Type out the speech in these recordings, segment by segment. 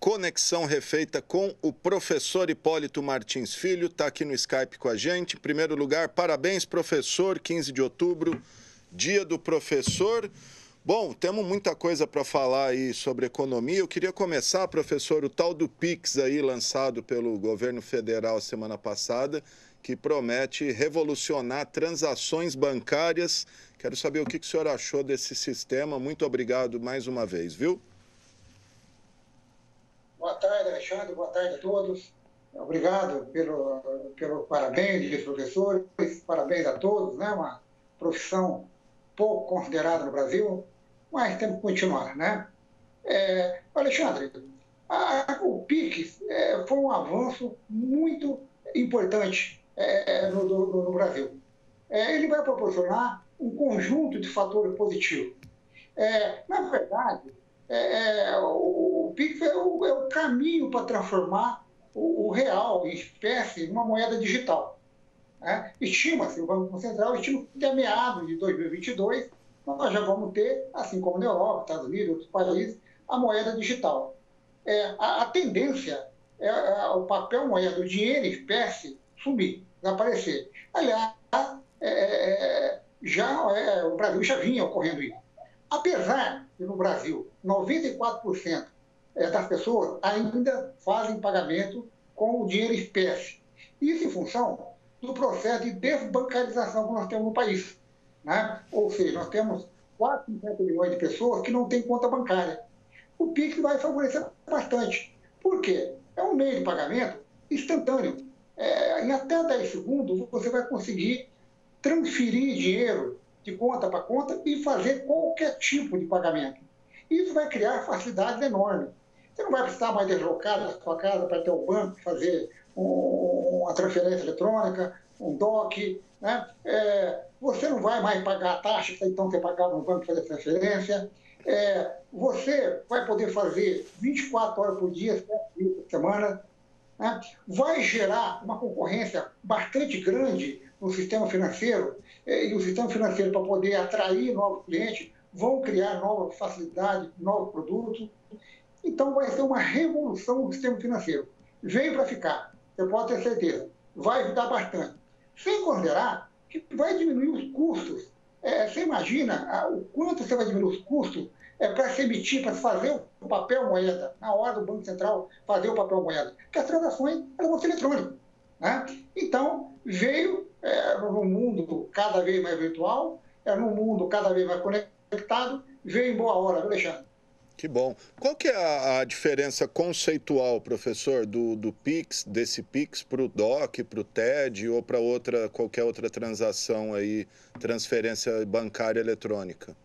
conexão refeita com o professor Hipólito Martins Filho, está aqui no Skype com a gente. Em primeiro lugar, parabéns, professor, 15 de outubro, dia do professor. Bom, temos muita coisa para falar aí sobre economia. Eu queria começar, professor, o tal do Pix aí lançado pelo governo federal semana passada, que promete revolucionar transações bancárias. Quero saber o que o senhor achou desse sistema. Muito obrigado mais uma vez, viu? Boa tarde, Alexandre. Boa tarde a todos. Obrigado pelo, pelo parabéns, professores. Parabéns a todos, né? Uma profissão pouco considerada no Brasil, mas temos que continuar, né? É, Alexandre, a, o PIX é, foi um avanço muito importante é, no, no, no, Brasil. É, ele vai proporcionar um conjunto de fatores positivos. É, na verdade, é, o, o PIX é o, é o caminho para transformar o, o, real em espécie numa moeda digital. Né? Estima-se, o Banco Central estima que até meados de 2022 nós já vamos ter, assim como na Europa, Estados Unidos, outros países, a moeda digital. É, a, a, tendência é, é, o papel moeda, o dinheiro em espécie, sumir, desaparecer. Aliás, é, é já, é, o Brasil já vinha ocorrendo isso. Apesar de no Brasil 94% das pessoas ainda fazem pagamento com o dinheiro espécie. Isso em função do processo de desbancarização que nós temos no país. Né? Ou seja, nós temos 4, 50 milhões de pessoas que não têm conta bancária. O PIX vai favorecer bastante. Por quê? É um meio de pagamento instantâneo. É, em até 10 segundos, você vai conseguir transferir dinheiro de conta para conta e fazer qualquer tipo de pagamento. Isso vai criar facilidades enormes. Você não vai precisar mais deslocar da sua casa para ter o banco, fazer um, uma transferência eletrônica, um DOC. Né? É, você não vai mais pagar a taxa que então você pagava no banco fazer transferência. É, você vai poder fazer 24 horas por dia, 7 dias por semana. Né? Vai gerar uma concorrência bastante grande no sistema financeiro. É, e o sistema financeiro, para poder atrair novos clientes, vão criar novas facilidades, novos produtos. Então, vai ser uma revolução no sistema financeiro. Veio para ficar, você pode ter certeza. Vai ajudar bastante. Sem considerar que vai diminuir os custos. É, você imagina o quanto você vai diminuir os custos é, para se emitir, para fazer o papel moeda, na hora do Banco Central fazer o papel moeda. Porque as transações elas vão ser eletrônicas. Né? Então, veio é, num mundo cada vez mais virtual, é, num mundo cada vez mais conectado, veio em boa hora, Alexandre? Que bom. Qual que é a, a diferença conceitual, professor, do, do PIX, desse PIX para o DOC, para o TED ou para outra, qualquer outra transação aí, transferência bancária eletrônica?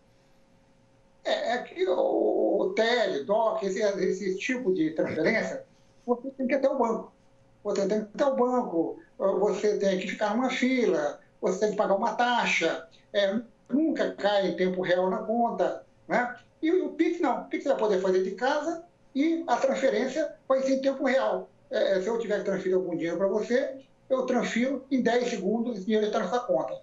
É, é que o, o TED, DOC, esse, esse tipo de transferência, você tem que ir até o banco. Você tem que ir até o banco, você tem que ficar numa fila, você tem que pagar uma taxa, é, nunca cai em tempo real na conta, né? E o Pix não. O Pix vai poder fazer de casa e a transferência vai ser em tempo real. É, se eu tiver que transferir algum dinheiro para você, eu transfiro em 10 segundos, esse dinheiro está na sua conta.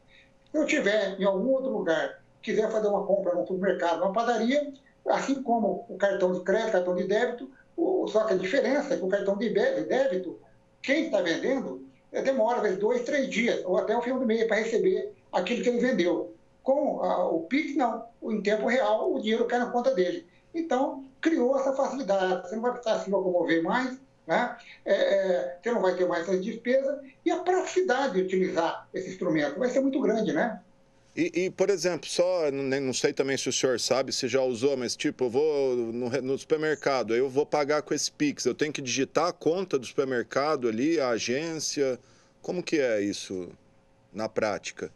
Se eu tiver em algum outro lugar, quiser fazer uma compra no supermercado, numa padaria, assim como o cartão de crédito, cartão de débito, o, só que a diferença é que o cartão de débito, quem está vendendo, é, demora, às vezes, dois, três dias, ou até o fim do mês, para receber aquilo que ele vendeu. Com a, o PIX, não. Em tempo real, o dinheiro cai na conta dele. Então, criou essa facilidade. Você não vai precisar se locomover mais, né? É, é, você não vai ter mais essa despesa e a praticidade de utilizar esse instrumento vai ser muito grande, né? E, e, por exemplo, só, não sei também se o senhor sabe, se já usou, mas tipo, eu vou no, no, supermercado, eu vou pagar com esse Pix, eu tenho que digitar a conta do supermercado ali, a agência, como que é isso na prática?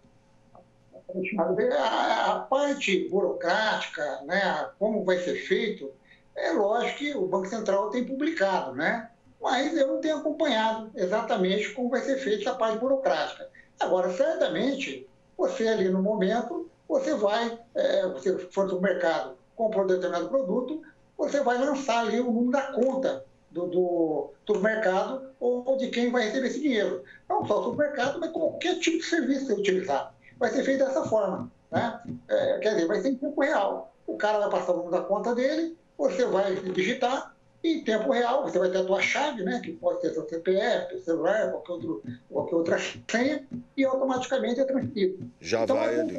A, a parte burocrática, né, como vai ser feito, é lógico que o Banco Central tem publicado, né? Mas eu não tenho acompanhado exatamente como vai ser feita essa parte burocrática. Agora, certamente, você ali no momento, você vai, é, você for no mercado, comprou um determinado produto, você vai lançar ali o número da conta do, do, do mercado ou de quem vai receber esse dinheiro. Não só o supermercado, mas qualquer tipo de serviço que você utilizar vai ser feito dessa forma. Né? É, quer dizer, vai ser em tempo real. O cara vai passar o número da conta dele, você vai digitar E em tempo real, você vai ter a tua chave, né, que pode ser seu CPF, seu celular, qualquer, outro, qualquer outra senha, e automaticamente é transferido. Já então, vai ali.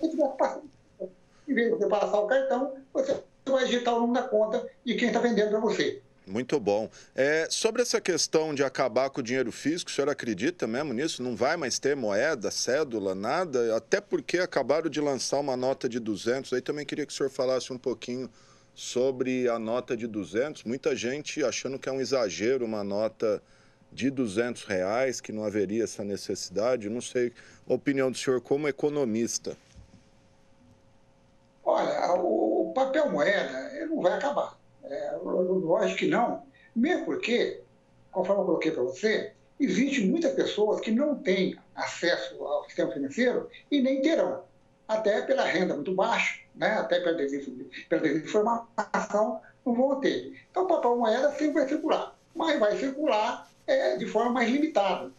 Em vez de você passar o cartão, você vai digitar o nome da conta de quem está vendendo para você. Muito bom. É, sobre essa questão de acabar com o dinheiro físico, o senhor acredita mesmo nisso? Não vai mais ter moeda, cédula, nada? Até porque acabaram de lançar uma nota de 200. Aí também queria que o senhor falasse um pouquinho sobre a nota de 200. Muita gente achando que é um exagero uma nota de 200 reais, que não haveria essa necessidade. Não sei a opinião do senhor como economista. Olha, o papel moeda não vai acabar é, lógico que não, mesmo porque, conforme eu coloquei para você, existe muitas pessoas que não têm acesso ao sistema financeiro e nem terão, até pela renda muito baixa, né? até pela, desinformação, não vão ter. Então, o papel moeda sempre vai circular, mas vai circular é, de forma mais limitada,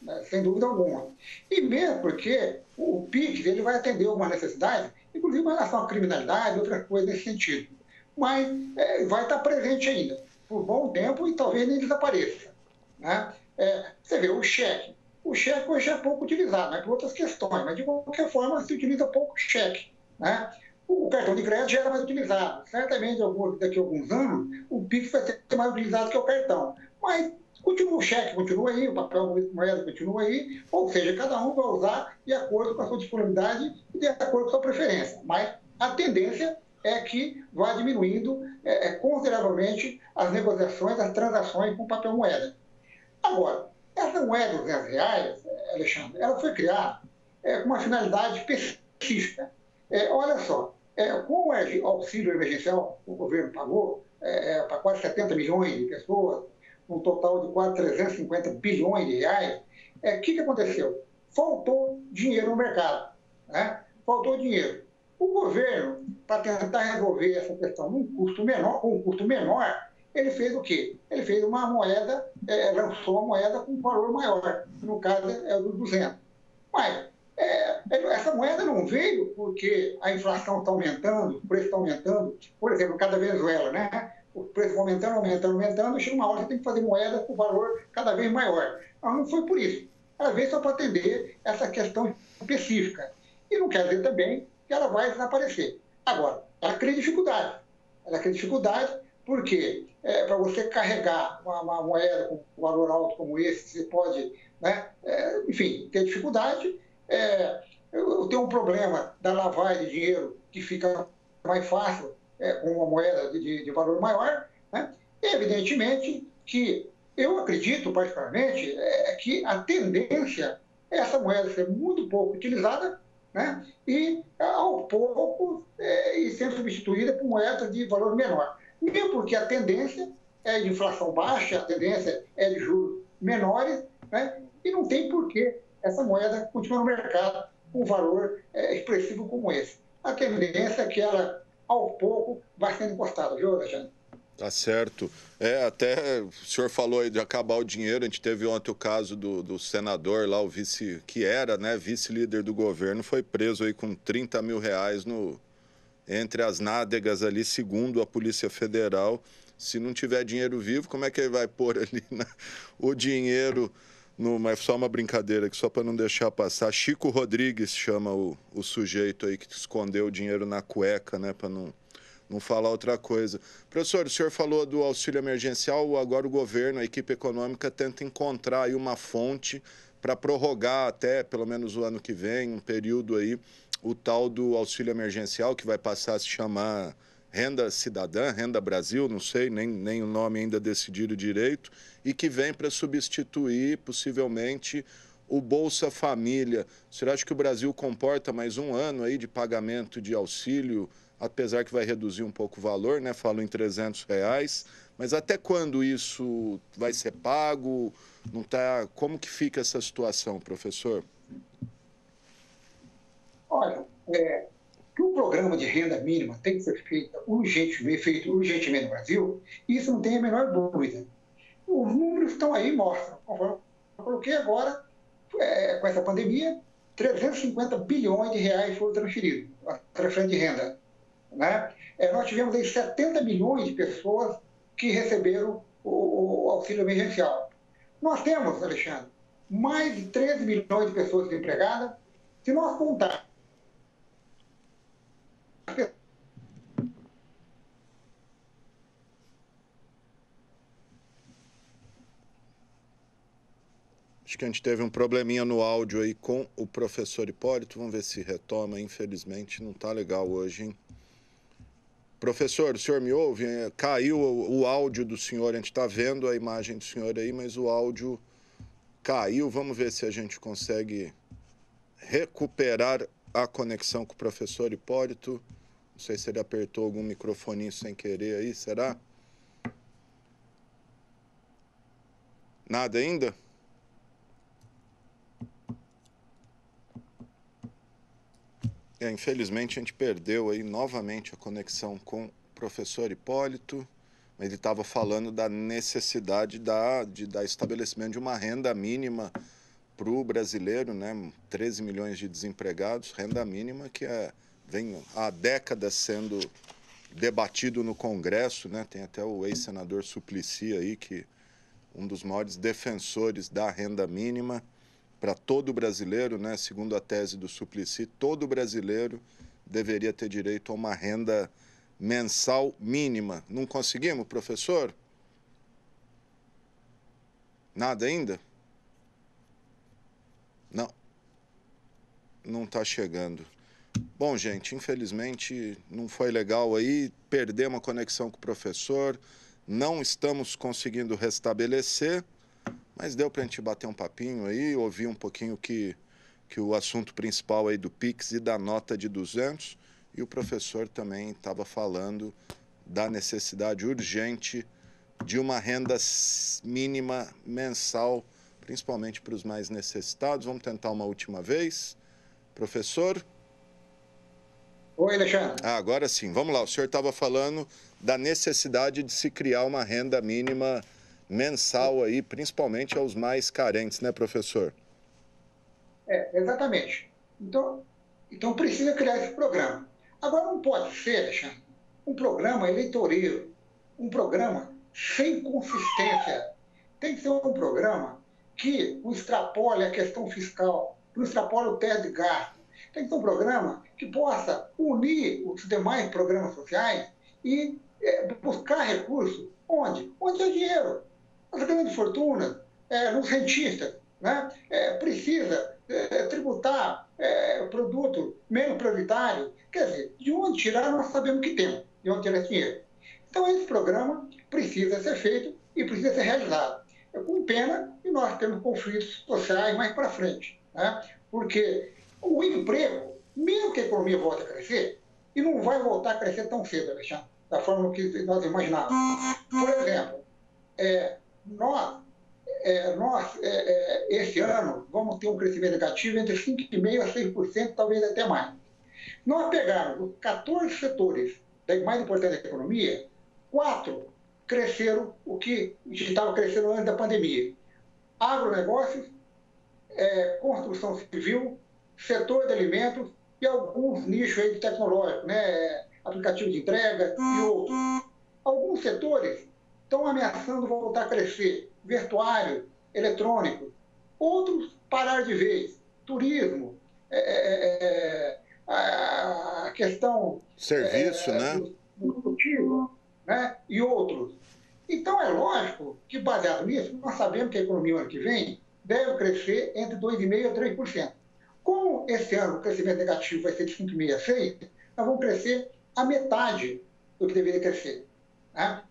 né? sem dúvida alguma. E mesmo porque o PIX ele vai atender alguma necessidade, inclusive em relação à criminalidade e outras coisas nesse sentido mas é, vai estar presente ainda por bom tempo e talvez nem desapareça. Né? É, você vê o cheque. O cheque hoje é pouco utilizado, né, por outras questões, mas de qualquer forma se utiliza pouco cheque. Né? O cartão de crédito já era mais utilizado. Certamente, daqui a alguns anos, o PIX vai ser mais utilizado que o cartão. Mas continua o cheque, continua aí, o papel moeda continua aí, ou seja, cada um vai usar de acordo com a sua disponibilidade e de acordo com a sua preferência. Mas a tendência é que vai diminuindo é, é, consideravelmente as negociações, as transações com papel moeda. Agora, essa moeda dos 200 reais, Alexandre, ela foi criada é, com uma finalidade específica. É, olha só, é, com o auxílio emergencial o governo pagou é, para quase 70 milhões de pessoas, um total de quase 350 bilhões de reais, o que, que aconteceu? Faltou dinheiro no mercado. Né? Faltou dinheiro. O governo, para tentar resolver essa questão num custo menor, com um custo menor, ele fez o quê? Ele fez uma moeda, é, lançou uma moeda com um valor maior, no caso é o do 200. Mas é, essa moeda não veio porque a inflação está aumentando, o preço está aumentando. Por exemplo, cada Venezuela, né? O preço aumentando, aumentando, aumentando, chega uma hora que tem que fazer moeda com valor cada vez maior. Mas não foi por isso. Às vezes só para atender essa questão específica. E não quer dizer também que ela vai desaparecer. Agora, ela cria dificuldade. Ela cria dificuldade porque é, para você carregar uma, uma, moeda com valor alto como esse, você pode, né, é, enfim, ter dificuldade. É, eu, tenho um problema da lavagem de dinheiro que fica mais fácil é, com uma moeda de, de valor maior. Né? Evidentemente que eu acredito, particularmente, é, que a tendência é essa moeda ser muito pouco utilizada né? e, ao pouco, é, e sendo substituída por moedas de valor menor. Mesmo porque a tendência é de inflação baixa, a tendência é de juros menores, né? e não tem por que essa moeda continuar no mercado com um valor é, expressivo como esse. A tendência é que ela, ao pouco, vai sendo encostada, viu, Alexandre? Tá certo. É, até o senhor falou aí de acabar o dinheiro. A gente teve ontem o caso do, do senador lá, o vice, que era, né, vice-líder do governo, foi preso aí com 30 mil reais no, entre as nádegas ali, segundo a Polícia Federal. Se não tiver dinheiro vivo, como é que ele vai pôr ali né, o dinheiro? No, mas só uma brincadeira aqui, só para não deixar passar. Chico Rodrigues chama o, o sujeito aí que escondeu o dinheiro na cueca, né, para não não falar outra coisa. Professor, o senhor falou do auxílio emergencial, agora o governo, a equipe econômica, tenta encontrar aí uma fonte para prorrogar até pelo menos o ano que vem, um período aí, o tal do auxílio emergencial, que vai passar a se chamar Renda Cidadã, Renda Brasil, não sei, nem, nem o nome ainda decidido direito, e que vem para substituir, possivelmente, o Bolsa Família. Acha que o Brasil comporta mais um ano aí de pagamento de auxílio apesar que vai reduzir um pouco o valor, né? Falo em 300 reais. Mas até quando isso vai ser pago? Não tá... Como que fica essa situação, professor? Olha, é, que o programa de renda mínima tem que ser feito urgentemente, feito urgentemente no Brasil, isso não tem a menor dúvida. Os números estão aí, mostram. Eu coloquei agora, é, com essa pandemia, 350 bilhões de reais foram transferidos, a transferência de renda. Né? É, nós tivemos aí 70 milhões de pessoas que receberam o, o auxílio emergencial. Nós temos, Alexandre, mais de 13 milhões de pessoas desempregadas. Se nós contar Acho que a gente teve um probleminha no áudio aí com o professor Hipólito. Vamos ver se retoma. Infelizmente, não está legal hoje, hein? Professor, o senhor me ouve? É, caiu o, o áudio do senhor. A gente está vendo a imagem do senhor aí, mas o áudio caiu. Vamos ver se a gente consegue recuperar a conexão com o professor Hipólito. Não sei se ele apertou algum microfoninho sem querer aí, será? Nada ainda? É, infelizmente a gente perdeu aí novamente a conexão com o professor Hipólito, ele estava falando da necessidade da, de, estabelecimento de uma renda mínima para o brasileiro, né? 13 milhões de desempregados, renda mínima que é, vem há décadas sendo debatido no Congresso, né? Tem até o ex-senador Suplicy aí, que um dos maiores defensores da renda mínima para todo brasileiro, né? segundo a tese do Suplicy, todo brasileiro deveria ter direito a uma renda mensal mínima. Não conseguimos, professor? Nada ainda? Não. Não está chegando. Bom, gente, infelizmente não foi legal aí. Perdemos a conexão com o professor. Não estamos conseguindo restabelecer. Mas deu para a gente bater um papinho aí, ouvir um pouquinho que, que o assunto principal aí do Pix e da nota de 200. E o professor também estava falando da necessidade urgente de uma renda mínima mensal, principalmente para os mais necessitados. Vamos tentar uma última vez. Professor? Oi, Alexandre. Ah, agora sim. Vamos lá. O senhor estava falando da necessidade de se criar uma renda mínima mensal aí, principalmente aos mais carentes, né, professor? É, exatamente. Então, então precisa criar esse programa. Agora não pode ser, Alexandre, um programa eleitoreiro, um programa sem consistência. Tem que ser um programa que extrapole a questão fiscal, não extrapole o teto de gasto. Tem que ser um programa que possa unir os demais programas sociais e é, buscar recursos onde? Onde é dinheiro as grandes fortunas, é, nos rentistas, né? É, precisa é, tributar é, produto menos prioritário. Quer dizer, de onde tirar nós sabemos que temos, de onde tirar esse dinheiro. Então, esse programa precisa ser feito e precisa ser realizado. É com pena que nós temos conflitos sociais mais para frente. Né? Porque o emprego, mesmo que a economia volte a crescer, e não vai voltar a crescer tão cedo, Alexandre, da forma que nós imaginávamos. Por exemplo, é, nós, é, nós é, é, esse ano, vamos ter um crescimento negativo entre 5,5% a 6%, talvez até mais. Nós pegamos 14 setores mais importantes da economia, quatro cresceram o que estava crescendo antes da pandemia. Agronegócios, é, construção civil, setor de alimentos e alguns nichos aí de tecnológico, né? aplicativo de entrega e outros. Alguns setores estão ameaçando voltar a crescer. Vestuário, eletrônico. Outros parar de vez. Turismo, é, é, é a questão... Serviço, é, né? Do, né? E outros. Então, é lógico que, baseado nisso, nós sabemos que a economia ano que vem deve crescer entre 2,5% a 3%. Como esse ano o crescimento negativo vai ser de 5,5% a 6%, nós vamos crescer a metade do que deveria crescer. Né?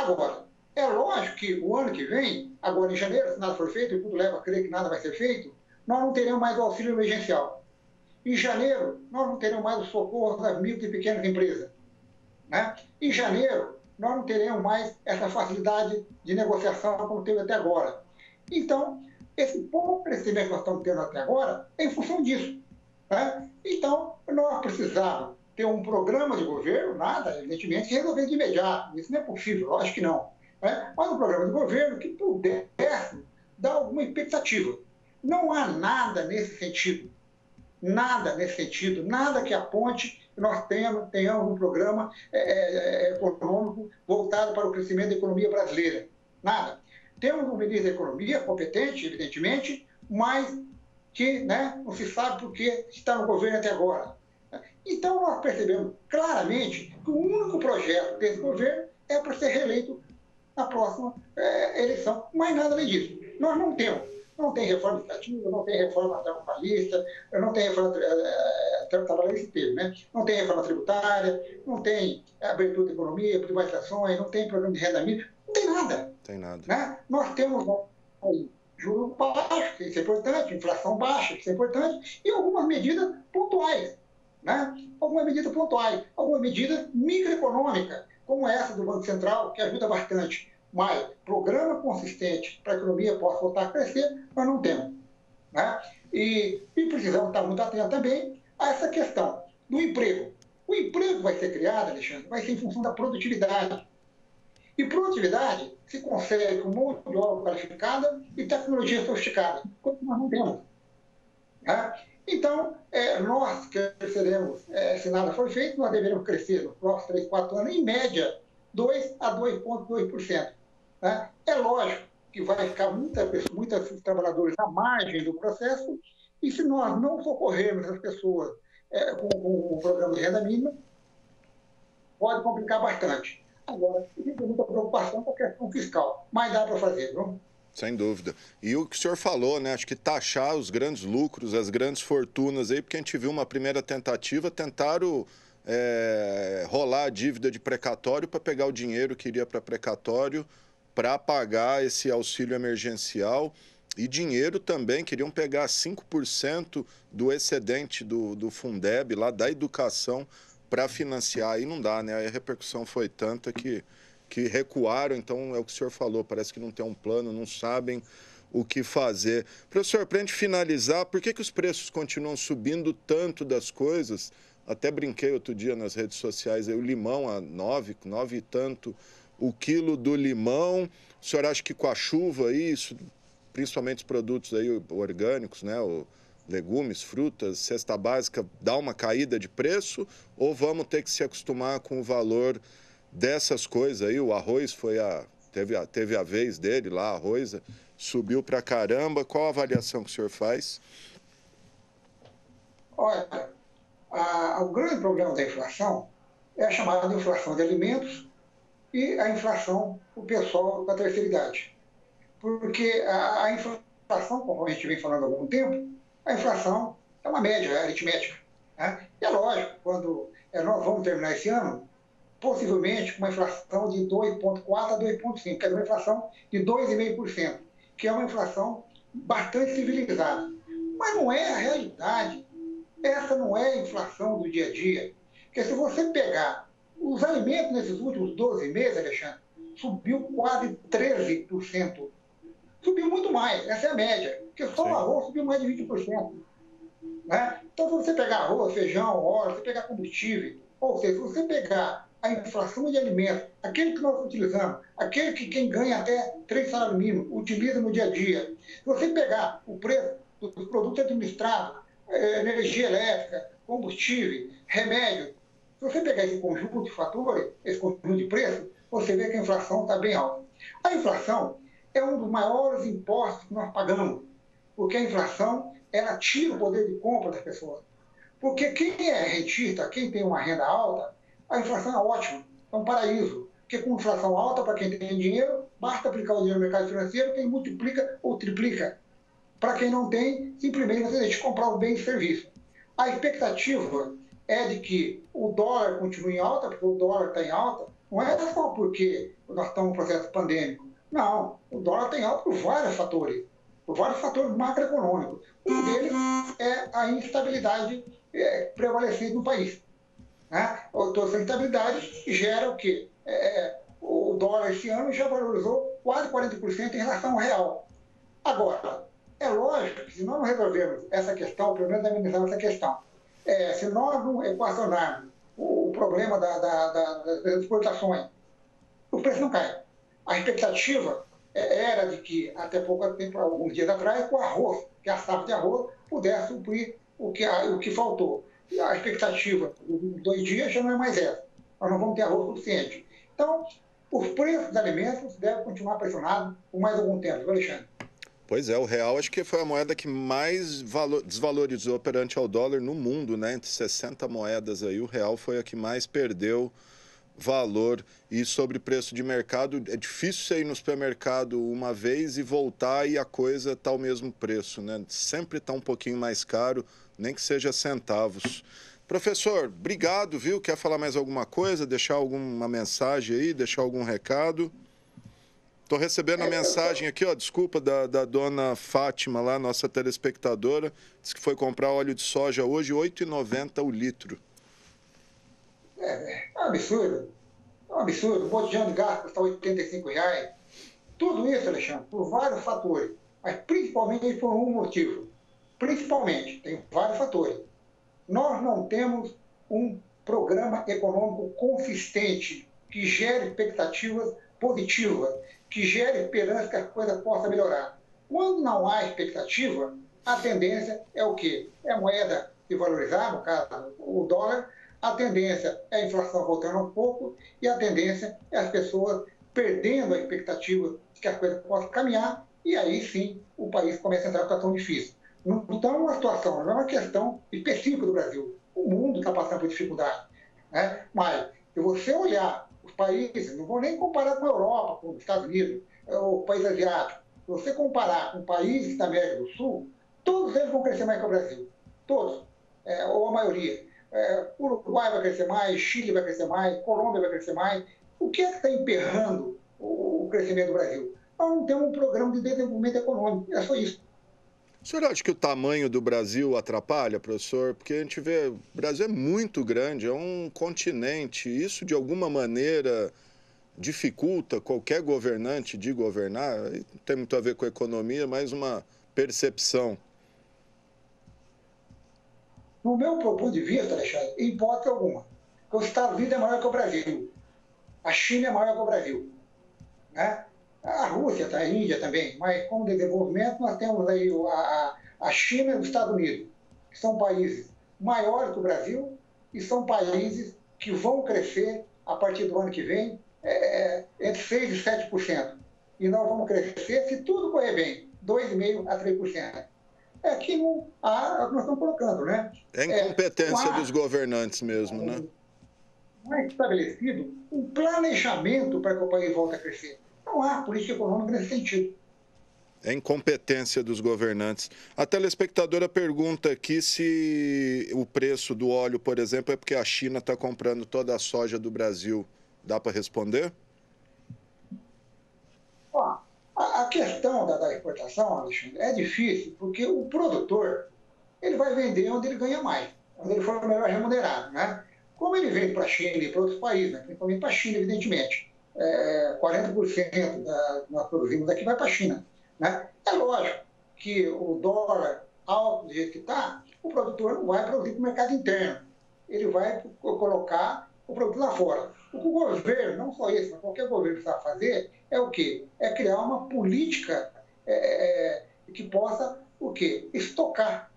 Agora, é lógico que o ano que vem, agora em janeiro, se nada for feito, e tudo leva a crer que nada vai ser feito, nós não teremos mais o auxílio emergencial. Em janeiro, nós não teremos mais o socorro das micro e pequenas empresas. Né? Em janeiro, nós não teremos mais essa facilidade de negociação como teve até agora. Então, esse pouco crescimento que nós estamos tendo até agora é em função disso. Né? Então, nós precisamos ter um programa de governo, nada, evidentemente, resolver de imediato. Isso não é possível, acho que não. Né? Mas um programa de governo que pudesse dar alguma expectativa. Não há nada nesse sentido. Nada nesse sentido, nada que aponte que nós tenhamos, tenhamos um programa é, é, é econômico voltado para o crescimento da economia brasileira. Nada. Temos um ministro da Economia competente, evidentemente, mas que né, não se sabe por que está no governo até agora. Então, nós percebemos claramente que o único projeto desse governo é para ser reeleito na próxima é, eleição. Mais nada além disso. Nós não temos. Não tem reforma estativa, não tem reforma trabalhista, não tem reforma é, trabalhista, né? não tem reforma tributária, não tem abertura da economia, privatizações, não tem programa de renda mínima, não tem nada. Tem nada. Né? Nós temos juros baixos, que isso é importante, inflação baixa, que isso é importante, e algumas medidas pontuais. Né? Algumas medidas pontuais, algumas medidas microeconômicas, como essa do Banco Central, que ajuda bastante. Mas programa consistente para a economia possa voltar a crescer, nós não temos. Né? E, e precisamos estar muito atentos também a essa questão do emprego. O emprego vai ser criado, Alexandre, vai ser em função da produtividade. E produtividade se consegue com mão de obra qualificada e tecnologia sofisticada, coisa que nós não temos. Né? Então, é, nós cresceremos, é, se nada for feito, nós deveremos crescer nos próximos 3, 4 anos, em média, 2 a 2,2%. Né? É lógico que vai ficar muita, muitos trabalhadores à margem do processo, e se nós não socorrermos as pessoas é, com, com o programa de renda mínima, pode complicar bastante. Agora, existe muita preocupação com a questão fiscal, mas dá para fazer, não? Sem dúvida. E o que o senhor falou, né? Acho que taxar os grandes lucros, as grandes fortunas aí, porque a gente viu uma primeira tentativa, tentaram é, rolar a dívida de precatório para pegar o dinheiro que iria para precatório para pagar esse auxílio emergencial. E dinheiro também, queriam pegar 5% do excedente do, do Fundeb, lá da educação, para financiar. Aí não dá, né? a repercussão foi tanta que que recuaram, então é o que o senhor falou, parece que não tem um plano, não sabem o que fazer. Professor, para a gente finalizar, por que, que os preços continuam subindo tanto das coisas? Até brinquei outro dia nas redes sociais, aí, o limão a nove, nove e tanto, o quilo do limão. O senhor acha que com a chuva, isso, principalmente os produtos aí orgânicos, né? O, legumes, frutas, cesta básica, dá uma caída de preço? Ou vamos ter que se acostumar com o valor dessas coisas aí, o arroz foi a teve a, teve a vez dele lá, arroz, subiu para caramba. Qual a avaliação que o senhor faz? Olha, a, o grande problema da inflação é a chamada inflação de alimentos e a inflação do pessoal da terceira idade. Porque a, a inflação, como a gente vem falando há algum tempo, a inflação é uma média, é aritmética. Né? E é lógico, quando é, nós vamos terminar esse ano, possivelmente com uma inflação de 2,4% a 2,5%, quer dizer, uma inflação de 2,5%, que é uma inflação bastante civilizada. Mas não é a realidade. Essa não é a inflação do dia a dia. Porque se você pegar os alimentos nesses últimos 12 meses, Alexandre, subiu quase 13%. Subiu muito mais, essa é a média. Porque só Sim. o arroz subiu mais de 20%. Né? Então, se você pegar arroz, feijão, óleo, se você pegar combustível, ou seja, se você pegar a inflação de alimentos, aquele que nós utilizamos, aquele que quem ganha até três salários mínimos utiliza no dia a dia. Se você pegar o preço dos produtos administrados, eh, energia elétrica, combustível, remédio, se você pegar esse conjunto de fatores, esse conjunto de preços, você vê que a inflação está bem alta. A inflação é um dos maiores impostos que nós pagamos, porque a inflação ela tira o poder de compra das pessoas. Porque quem é rentista, quem tem uma renda alta, a inflação é ótima, é um paraíso. Porque com inflação alta, para quem tem dinheiro, basta aplicar o dinheiro no mercado financeiro, que ele multiplica ou triplica. Para quem não tem, simplesmente você deixa de comprar o bem e serviço. A expectativa é de que o dólar continue em alta, porque o dólar está em alta, não é só porque nós estamos em processo pandêmico. Não, o dólar está em alta por vários fatores, por vários fatores macroeconômicos. Um deles é a instabilidade é, prevalecente no país. Né? Toda essa instabilidade gera o quê? É, é, o dólar esse ano já valorizou quase 40% em relação ao real. Agora, é lógico que se nós não resolvermos essa questão, pelo menos amenizarmos essa questão, é, se nós não equacionarmos o, problema da, da, da, das exportações, o preço não cai. A expectativa é, era de que, até pouco tempo, alguns dias atrás, o arroz, que a safra de arroz, pudesse suprir o que, o que faltou a expectativa dos dois dias já não é mais essa. Nós não vamos ter arroz suficiente. Então, os preços dos alimentos devem continuar pressionados por mais algum tempo, Alexandre? Pois é, o real acho que foi a moeda que mais valor, desvalorizou perante ao dólar no mundo, né? Entre 60 moedas aí, o real foi a que mais perdeu valor. E sobre preço de mercado, é difícil você ir no supermercado uma vez e voltar e a coisa tá o mesmo preço, né? Sempre está um pouquinho mais caro, nem que seja centavos. Professor, obrigado, viu? Quer falar mais alguma coisa? Deixar alguma mensagem aí? Deixar algum recado? Estou recebendo a mensagem aqui, ó, desculpa, da, da dona Fátima lá, nossa telespectadora. Disse que foi comprar óleo de soja hoje, R$ 8,90 o litro. É, é um absurdo. É um absurdo. Um botijão de gás custa R$ reais. Tudo isso, Alexandre, por vários fatores. Mas principalmente por um motivo. Principalmente, tem vários fatores. Nós não temos um programa econômico consistente que gere expectativas positivas que gere esperança que a coisa possa melhorar. Quando não há expectativa, a tendência é o quê? É a moeda se valorizar, no caso o dólar, a tendência é a inflação voltando um pouco e a tendência é as pessoas perdendo a expectativa de que a coisa possa caminhar e aí sim o país começa a entrar em situação difícil. Então é uma situação, não é uma questão específica do Brasil. O mundo está passando por dificuldade. Né? Mas se você olhar os países, não vou nem comparar com a Europa, com os Estados Unidos, é o país asiático. Se você comparar com países da América do Sul, todos eles vão crescer mais que o Brasil. Todos. É, ou a maioria. É, Uruguai vai crescer mais, Chile vai crescer mais, Colômbia vai crescer mais. O que é que está emperrando o, crescimento do Brasil? Nós não temos um programa de desenvolvimento econômico. É só isso. O senhor acha que o tamanho do Brasil atrapalha, professor? Porque a gente vê, o Brasil é muito grande, é um continente. Isso, de alguma maneira, dificulta qualquer governante de governar? Não tem muito a ver com a economia, mas uma percepção. No meu ponto de vista, Alexandre, em hipótese alguma, que os Estados Unidos é maior que o Brasil, a China é maior que o Brasil. Né? a Rússia, a Índia também, mas como desenvolvimento nós temos aí a, a China e os Estados Unidos, que são países maiores que o Brasil e são países que vão crescer a partir do ano que vem é, é entre 6% e 7%. E nós vamos crescer, se tudo correr bem, 2,5% a 3%. É que não há, é o que nós estamos colocando, né? É incompetência é, dos governantes mesmo, né? Não é estabelecido um planejamento para que o país volte a crescer. Não há política econômica nesse sentido. É incompetência dos governantes. A telespectadora pergunta aqui se o preço do óleo, por exemplo, é porque a China está comprando toda a soja do Brasil. Dá para responder? Ó, a questão da, da, exportação, Alexandre, é difícil, porque o produtor ele vai vender onde ele ganha mais, onde ele for melhor remunerado. Né? Como ele vende para a China e para outros países, né? principalmente para a China, evidentemente é, 40% da, nós produzimos aqui vai para a China. Né? É lógico que o dólar alto do jeito que está, o produtor não vai produzir para o mercado interno. Ele vai colocar o produto lá fora. O que o governo, não só esse, mas qualquer governo precisa fazer, é o quê? É criar uma política é, é que possa o quê? Estocar.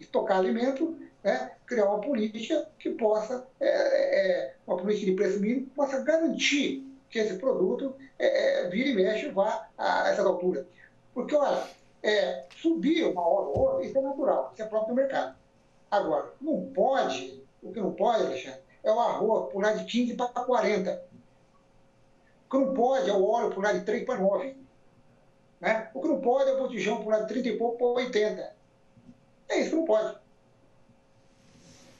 Estocar alimento, né? criar uma política que possa, é, é uma política de preço mínimo, que possa garantir que esse produto é, é, vira e mexe vá a essa altura. Porque, olha, é, subir uma hora ou outra, isso é natural, isso é próprio do mercado. Agora, não pode, o que não pode, Alexandre, é o arroz pular de 15 para 40. O que não pode é o óleo pular de 3 para 9. Né? O que não pode é o botijão pular de 30 e pouco para 80. É isso que não pode.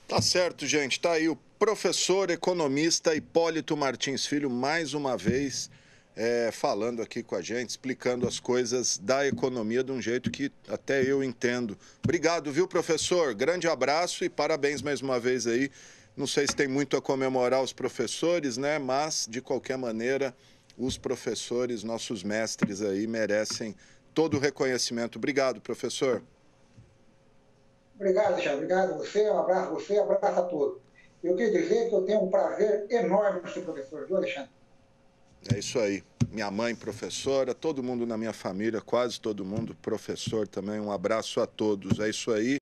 Tá certo, gente. Tá aí o professor economista Hipólito Martins Filho, mais uma vez, é, falando aqui com a gente, explicando as coisas da economia de um jeito que até eu entendo. Obrigado, viu, professor? Grande abraço e parabéns mais uma vez aí. Não sei se tem muito a comemorar os professores, né? Mas, de qualquer maneira, os professores, nossos mestres aí, merecem todo o reconhecimento. Obrigado, professor. Obrigado, Alexandre. Obrigado a você, um abraço a você, um abraço a todos. Eu queria dizer que eu tenho um prazer enorme de ser professor, viu, Alexandre? É isso aí. Minha mãe, professora, todo mundo na minha família, quase todo mundo, professor também. Um abraço a todos. É isso aí.